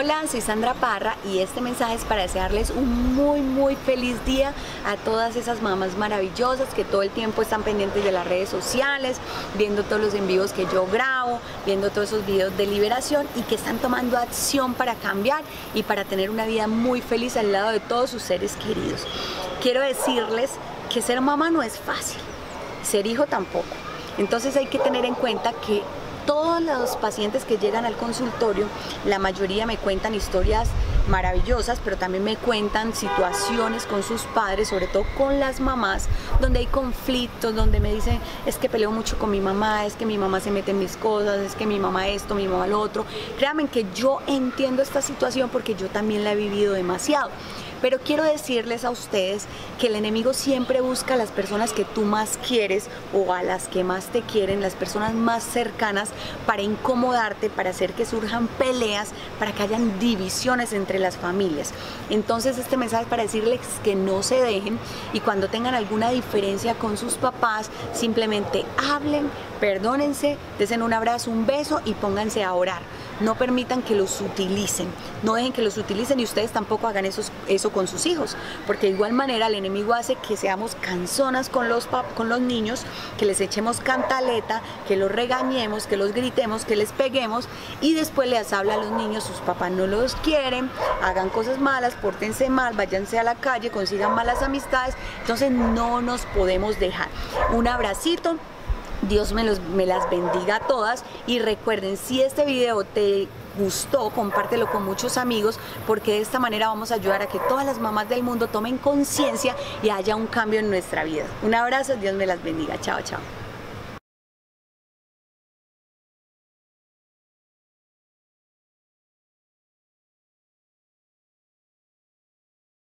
Hola, soy Sandra Parra y este mensaje es para desearles un muy muy feliz día a todas esas mamás maravillosas que todo el tiempo están pendientes de las redes sociales, viendo todos los envíos que yo grabo, viendo todos esos videos de liberación y que están tomando acción para cambiar y para tener una vida muy feliz al lado de todos sus seres queridos. Quiero decirles que ser mamá no es fácil, ser hijo tampoco. Entonces hay que tener en cuenta que todos los pacientes que llegan al consultorio, la mayoría me cuentan historias maravillosas, pero también me cuentan situaciones con sus padres, sobre todo con las mamás, donde hay conflictos, donde me dicen, es que peleo mucho con mi mamá, es que mi mamá se mete en mis cosas, es que mi mamá esto, mi mamá lo otro. Créanme que yo entiendo esta situación porque yo también la he vivido demasiado. Pero quiero decirles a ustedes que el enemigo siempre busca a las personas que tú más quieres o a las que más te quieren, las personas más cercanas, para incomodarte, para hacer que surjan peleas, para que hayan divisiones entre las familias. Entonces este mensaje es para decirles que no se dejen y cuando tengan alguna diferencia con sus papás, simplemente hablen, perdónense, desen un abrazo, un beso y pónganse a orar. No permitan que los utilicen, no dejen que los utilicen y ustedes tampoco hagan eso, con sus hijos, porque de igual manera el enemigo hace que seamos canzonas con los, con los niños, que les echemos cantaleta, que los regañemos, que los gritemos, que les peguemos y después les habla a los niños, sus papás no los quieren, hagan cosas malas, pórtense mal, váyanse a la calle, consigan malas amistades, entonces no nos podemos dejar. Un abracito. Dios me, los, me las bendiga a todas y recuerden, si este video te gustó, compártelo con muchos amigos porque de esta manera vamos a ayudar a que todas las mamás del mundo tomen conciencia y haya un cambio en nuestra vida. Un abrazo, Dios me las bendiga. Chao, chao.